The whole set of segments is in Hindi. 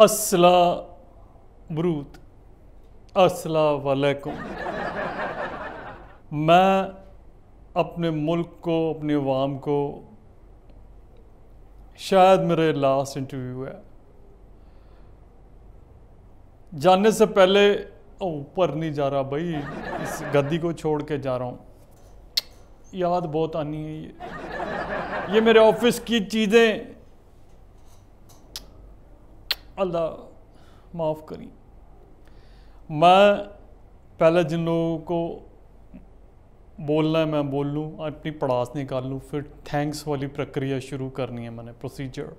असला बरूत वालेकुम। मैं अपने मुल्क को, अपनी आवाम को, शायद मेरे लास्ट इंटरव्यू है। जानने से पहले ऊपर नहीं जा रहा भाई, इस गद्दी को छोड़ के जा रहा हूँ। याद बहुत आनी है ये। ये मेरे ऑफ़िस की चीज़ें अल्लाह माफ़ करी मैं पहले जिन लोगों को बोलना है मैं बोल लूँ अपनी पड़ास निकाल लूँ फिर थैंक्स वाली प्रक्रिया शुरू करनी है मैंने प्रोसीजर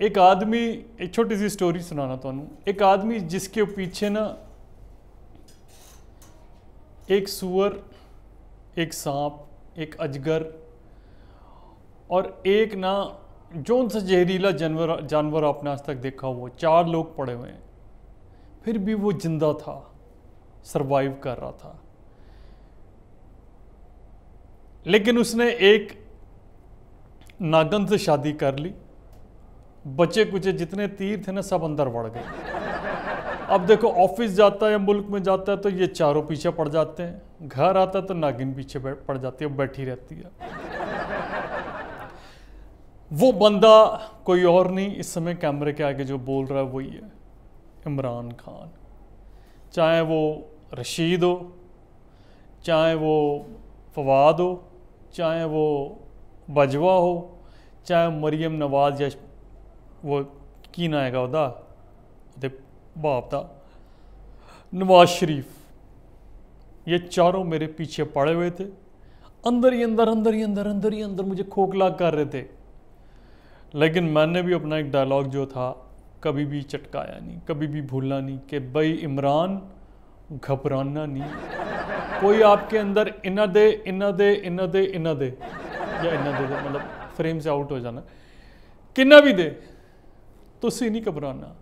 एक आदमी एक छोटी सी स्टोरी सुनाना तो एक आदमी जिसके पीछे ना एक सुअर एक सांप एक अजगर और एक ना जोन सा जहरीला जानवर जानवर आपने आज तक देखा हुआ, चार लोग पड़े हुए हैं। फिर भी वो ज़िंदा था सरवाइव कर रहा था। लेकिन उसने एक नागन से शादी कर ली। बचे कुचे जितने तीर थे ना, सब अंदर बढ़ गए। अब देखो, ऑफ़िस जाता है या मुल्क में जाता है तो ये चारों पीछे पड़ जाते हैं। घर आता है तो नागिन पीछे पड़ जाती है बैठी रहती है। वो बंदा कोई और नहीं, इस समय कैमरे के आगे जो बोल रहा है वही है, इमरान खान। चाहे वो रशीद हो, चाहे वो फवाद हो, चाहे वो बजवा हो, चाहे मरियम नवाज़ या वो की नायक है ओह्दा ओह्दे बाप का नवाज़ शरीफ। ये चारों मेरे पीछे पड़े हुए थे, अंदर ही अंदर अंदर ही अंदर अंदर ही अंदर मुझे खोखला कर रहे थे। लेकिन मैंने भी अपना एक डायलॉग जो था कभी भी चटकाया नहीं कभी भी भूलना नहीं कि भाई इमरान घबराना नहीं। कोई आपके अंदर इना दे इना दे इना दे इना दे या इना दे, दे मतलब फ्रेम से आउट हो जाना किन्ना भी दे तो नहीं घबराना।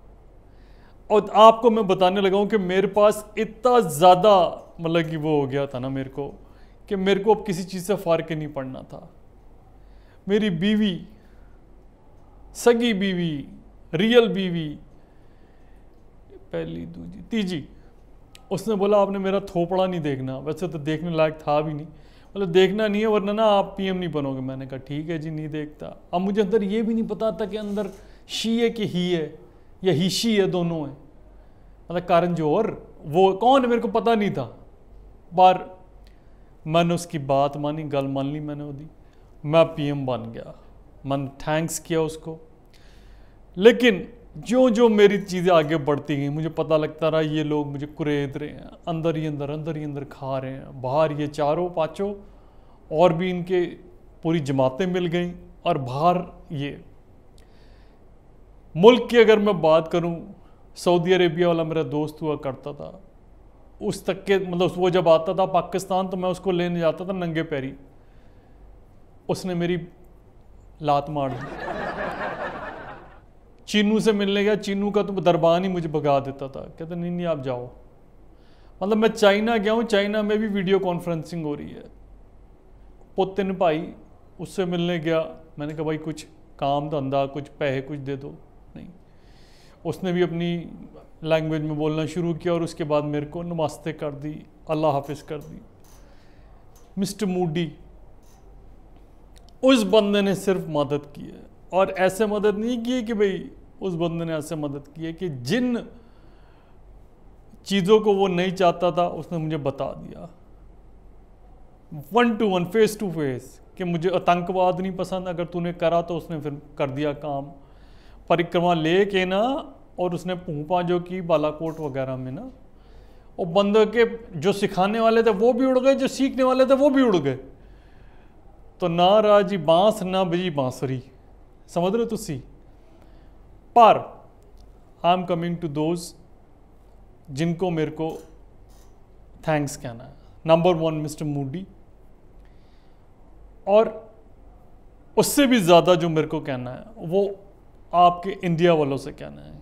और आपको मैं बताने लगा हूँ कि मेरे पास इतना ज़्यादा मतलब कि वो हो गया था ना मेरे को कि मेरे को अब किसी चीज़ से फ़र्क नहीं पड़ना था। मेरी बीवी सगी बीवी, रियल बीवी, पहली, दूजी, तीजी। उसने बोला, आपने मेरा थोपड़ा नहीं देखना। वैसे तो देखने लायक था भी नहीं। मतलब देखना नहीं है, वरना ना आप पीएम नहीं बनोगे। मैंने कहा, ठीक है जी, नहीं देखता। अब मुझे अंदर ये भी नहीं पता था कि अंदर शी है कि ही है, या ही, शी है, दोनों है। मतलब कारण जो और, वो कौन है, मेरे को पता नहीं था। पर मैंने उसकी बात मानी, गल मान ली मैंने वो दी मैं पीएम बन गया। मन थैंक्स किया उसको। लेकिन जो जो मेरी चीज़ें आगे बढ़ती गई, मुझे पता लगता रहा, ये लोग मुझे कुरेद रहे हैं, अंदर ही अंदर अंदर ही अंदर खा रहे हैं, बाहर ये चारों पाँचों और भी इनके पूरी जमातें मिल गई और बाहर ये। मुल्क की अगर मैं बात करूँ, सऊदी अरेबिया वाला मेरा दोस्त हुआ करता था। उस तक के मतलब वो जब आता था पाकिस्तान तो मैं उसको लेने जाता था नंगे पैरी। उसने मेरी लात मार दी। चीनू से मिलने गया, चीनू का तो दरबान ही मुझे भगा देता था। कहते, नहीं नहीं, आप जाओ। मतलब मैं चाइना गया हूँ, चाइना में भी वीडियो कॉन्फ्रेंसिंग हो रही है। पोतिन भाई उससे मिलने गया। मैंने कहा, भाई, कुछ काम धंधा, कुछ पैसे कुछ दे दो। नहीं। उसने भी अपनी लैंग्वेज में बोलना शुरू किया और उसके बाद मेरे को नमस्ते कर दी, अल्लाह हाफिज कर दी। मिस्टर मूडी, उस बंदे ने सिर्फ़ मदद की है। और ऐसे मदद नहीं की कि भाई उस बंदे ने ऐसे मदद की है कि जिन चीज़ों को वो नहीं चाहता था, उसने मुझे बता दिया। One to one face to face कि मुझे आतंकवाद नहीं पसंद, अगर तूने करा तो उसने फिर कर दिया काम। परिक्रमा ले के ना, और उसने पूपा जो की बालाकोट वगैरह में ना, और बंदे के जो सिखाने वाले थे, वो भी उड़ गए, जो सीखने वाले थे, वो भी उड़ गए। तो ना राज़ी बाँस, ना बजी बांसुरी। समझ रहे तुसी? पर I am coming to those जिनको मेरे को थैंक्स कहना है। नंबर वन मिस्टर मूडी और उससे भी ज़्यादा जो मेरे को कहना है, वो आपके इंडिया वालों से कहना है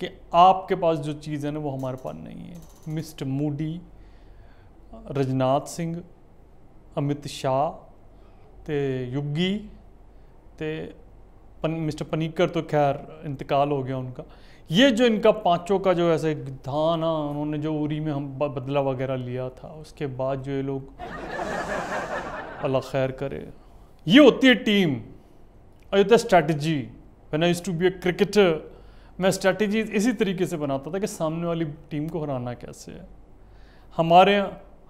कि आपके पास जो चीज़ है ना, वो हमारे पास नहीं है। मिस्टर मूडी रजनाथ सिंह अमित शाह ते युगी ते पन, मिस्टर पनीकर तो खैर इंतकाल हो गया उनका। ये जो इनका पाँचों का जो ऐसे था ना उन्होंने जो उरी में हम बदला वगैरह लिया था उसके बाद जो ये लोग अल्लाह खैर करे। ये होती है टीम। और होता है strategy when I to be a cricketer मैं स्ट्रैटेजी इसी तरीके से बनाता था कि सामने वाली टीम को हराना कैसे है। हमारे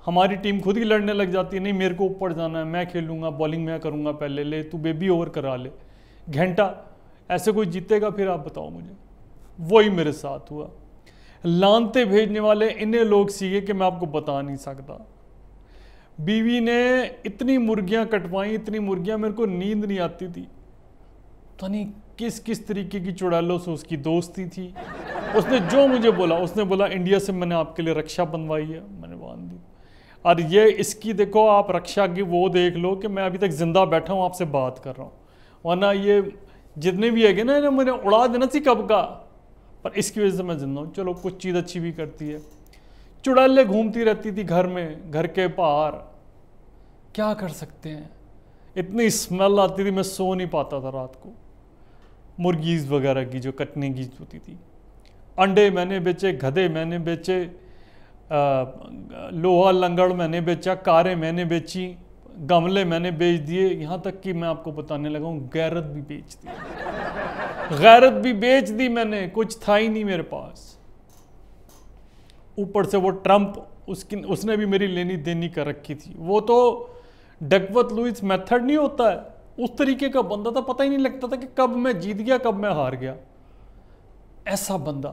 हमारी टीम खुद ही लड़ने लग जाती है नहीं मेरे को ऊपर जाना है मैं खेलूँगा बॉलिंग मैं करूँगा पहले ले तू बेबी ओवर करा ले। घंटा, ऐसे कोई जीतेगा फिर आप बताओ मुझे। वही मेरे साथ हुआ। लानते भेजने वाले इन्हें लोग सीखे कि मैं आपको बता नहीं सकता। बीवी ने इतनी मुर्गियाँ कटवाई, इतनी मुर्गियाँ मेरे को नींद नहीं आती थी। तो नहीं किस किस तरीके की चुड़ैलों से उसकी दोस्ती थी। उसने जो मुझे बोला, उसने बोला, इंडिया से मैंने आपके लिए रक्षा बनवाई है। मैंने बाँध दी। और ये इसकी देखो, आप रक्षा की वो देख लो कि मैं अभी तक ज़िंदा बैठा हूँ, आपसे बात कर रहा हूँ। वरना ये जितने भी है ना, इन्हें मैंने उड़ा देना सी कब का? पर इसकी वजह से मैं ज़िंदा हूँ। चलो, कुछ चीज़ अच्छी भी करती है। चुड़ैले घूमती रहती थी घर में, घर के बाहर। क्या कर सकते हैं? इतनी स्मेल आती थी, मैं सो नहीं पाता था रात को। मुर्गीज़ वगैरह की जो कटने की होती थी। अंडे मैंने बेचे, गधे मैंने बेचे लोहा लंगड़ मैंने बेचा, कारें मैंने बेची। गमले मैंने बेच दिए, यहाँ तक कि मैं आपको बताने लगा हूँ, गैरत भी बेच दी। गैरत भी बेच दी मैंने, कुछ था ही नहीं मेरे पास। ऊपर से वो ट्रंप, उसकी, उसने भी मेरी लेनी देनी कर रखी थी। वो तो डकवत लुइस मेथड नहीं होता है। उस तरीके का बंदा था, पता ही नहीं लगता था कि कब मैं जीत गया, कब मैं हार गया। ऐसा बंदा।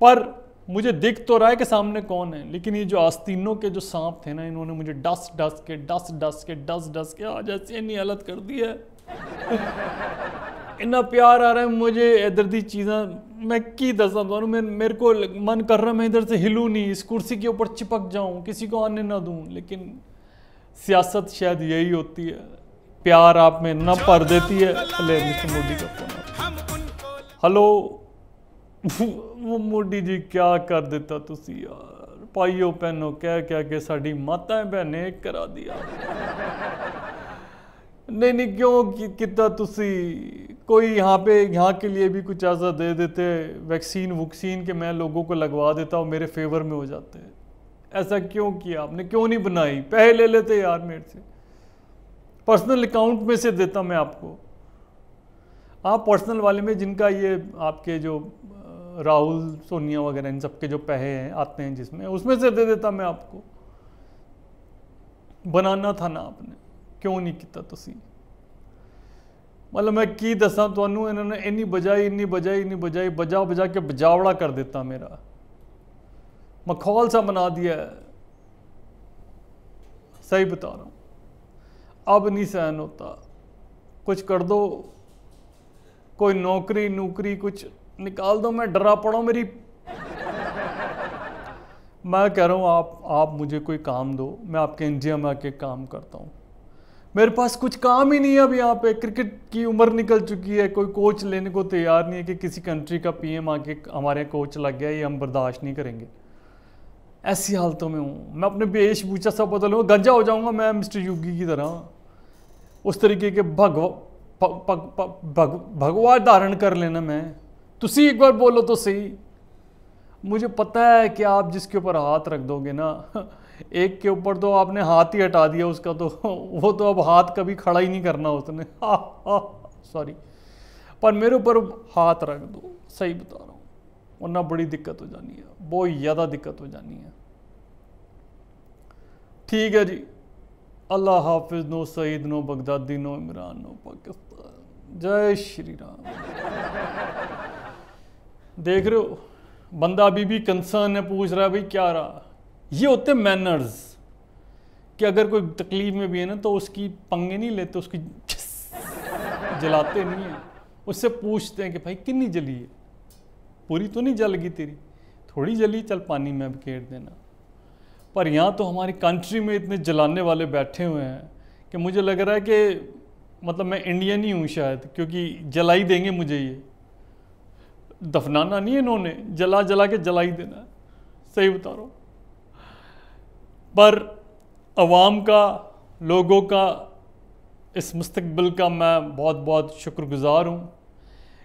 पर मुझे दिख तो रहा है कि सामने कौन है लेकिन ये जो आस्तीनों के जो सांप थे ना इन्होंने मुझे डस डस के डस डस के डस डस के आज ऐसी इन्नी हालत कर दी है। इन्ना प्यार आ रहा है मुझे इधर दी चीज़ें मैं की दसा दोनों मैं मेरे को मन कर रहा है मैं इधर से हिलूँ नहीं इस कुर्सी के ऊपर चिपक जाऊँ किसी को आने ना दूँ लेकिन सियासत शायद यही होती है। प्यार आप में न पर देती है। मोदी का फ़ोन हेलो? वो जी क्या कर देता तुसी यार? पाइयो भैनों कह कह के साड़ी माता भैने करा दिया। नहीं नहीं, क्यों किता तुसी? कोई यहाँ पे यहाँ के लिए भी कुछ ऐसा दे देते, वैक्सीन, वुक्सीन के मैं लोगों को लगवा देता हूँ मेरे फेवर में हो जाते। ऐसा क्यों किया आपने? क्यों नहीं बनाई? पैसे ले लेते यार मेरे से। पर्सनल अकाउंट में से देता मैं आपको। आप पर्सनल वाले में जिनका ये आपके जो राहुल, सोनिया वगैरह, इन सबके जो पैसे हैं, आते हैं जिसमें, उसमें से दे देता मैं आपको। बनाना था ना आपने, क्यों नहीं किया तुसी मतलब मैं की दसा तो इन्होंने इन्नी बजाई इन्नी बजाई इन्नी बजाई, बजा बजा के बजावड़ा कर देता मेरा। मखौल सा बना दिया है। सही बता रहा हूँ। अब नहीं सहन होता। कुछ कर दो। कोई नौकरी नौकरी, कुछ निकाल दो, मैं डरा पड़ा मेरी। मैं कह रहा हूँ, आप आप मुझे कोई काम दो, मैं आपके इंडिया में आके काम करता हूँ। मेरे पास कुछ काम ही नहीं है अब यहाँ पे। क्रिकेट की उम्र निकल चुकी है, कोई कोच लेने को तैयार नहीं है कि किसी कंट्री का पीएम आके हमारे कोच लग गया, ये हम बर्दाश्त नहीं करेंगे। ऐसी हालतों में हूँ। मैं अपने वेशभूषा सब बदलूँगा गंजा हो जाऊँगा मैं मिस्टर योगी की तरह। उस तरीके के भगव भगवा धारण कर लेना मैं। तुसी एक बार बोलो तो सही। मुझे पता है कि आप जिसके ऊपर हाथ रख दोगे ना, एक के ऊपर तो आपने हाथ ही हटा दिया उसका तो वो तो अब हाथ कभी खड़ा ही नहीं करना उसने। सॉरी पर मेरे ऊपर हाथ रख दो, सही बता रहा हूँ। वरना बड़ी दिक्कत हो जानी है, बहुत ज़्यादा दिक्कत हो जानी है। ठीक है जी। अल्लाह हाफिज, no Saeed, no Baghdadi, no Imran, no Pakistan. जय श्री राम। देख रहे हो? बंदा अभी भी कंसर्न है, पूछ रहा है, भाई, क्या रहा? ये होते मैनर्स कि अगर कोई तकलीफ़ में भी है ना तो उसकी पंगे नहीं लेते, उसकी जलाते नहीं है। उससे पूछते हैं कि, भाई कितनी जली है? पूरी तो नहीं जल गई तेरी। थोड़ी जली, चल पानी में बिखेर देना। पर यहाँ तो हमारी कंट्री में इतने जलाने वाले बैठे हुए हैं कि मुझे लग रहा है कि मतलब मैं इंडियन ही हूँ शायद, क्योंकि जलाई देंगे मुझे ये। दफनाना नहीं है इन्होंने, जला जला के जला ही देना है। सही बता रहा हूँ। पर अवाम का, लोगों का, इस मुस्तकबिल का मैं बहुत बहुत शुक्रगुजार हूँ।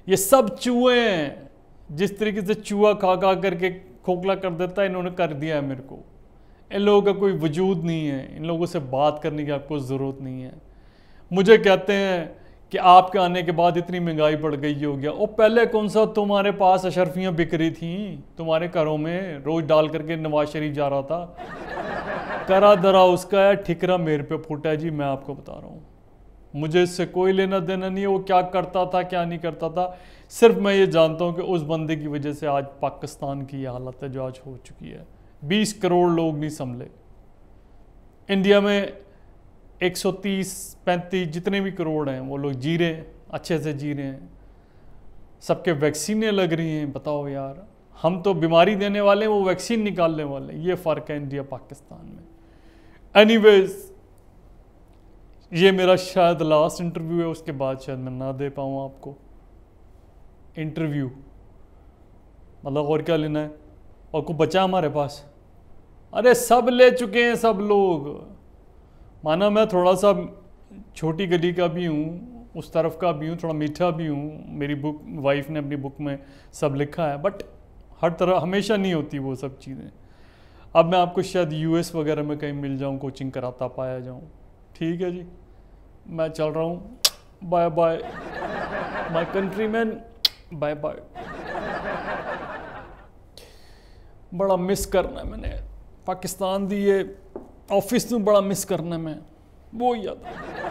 ये सब चूहे हैं। जिस तरीके से चूहा खा खा करके खोखला कर देता है, इन्होंने कर दिया है मेरे को। इन लोगों का कोई वजूद नहीं है। इन लोगों से बात करने की आपको ज़रूरत नहीं है। मुझे कहते हैं कि आपके आने के बाद इतनी महँगाई बढ़ गई हो गया। और पहले कौन सा तुम्हारे पास अशरफियाँ बिक रही थी? तुम्हारे घरों में रोज़ डाल करके नवाज़ शरीफ जा रहा था। करा दरा उसका है, ठिकरा मेरे पे फूटा है। जी, मैं आपको बता रहा हूँ। मुझे इससे कोई लेना देना नहीं है। वो क्या करता था, क्या नहीं करता था? सिर्फ़ मैं ये जानता हूँ कि उस बंदे की वजह से आज पाकिस्तान की हालत है जो आज हो चुकी है। बीस करोड़ लोग नहीं संभले। इंडिया में 130 पैंतीस जितने भी करोड़ हैं, वो लोग जी रहे हैं, अच्छे से जी रहे हैं। सबके वैक्सीनें लग रही हैं, बताओ यार। हम तो बीमारी देने वाले हैं, वो वैक्सीन निकालने वाले हैं। ये फ़र्क है इंडिया, पाकिस्तान में। एनीवेज ये मेरा शायद लास्ट इंटरव्यू है, उसके बाद शायद मैं ना दे पाऊँ आपको। इंटरव्यू मतलब और क्या लेना है? और को बचा हमारे पास? अरे सब ले चुके हैं सब लोग। माना मैं थोड़ा सा छोटी गली का भी हूँ, उस तरफ़ का भी हूँ, थोड़ा मीठा भी हूँ। मेरी बुक वाइफ ने अपनी बुक में सब लिखा है बट हर तरह हमेशा नहीं होती वो सब चीज़ें। अब मैं आपको शायद यूएस वगैरह में कहीं मिल जाऊँ कोचिंग कराता पाया जाऊँ। ठीक है जी। मैं चल रहा हूँ। Bye bye my country man bye bye बड़ा मिस करना है मैंने। पाकिस्तान दी ये ऑफ़िस में बड़ा मिस करने में वो याद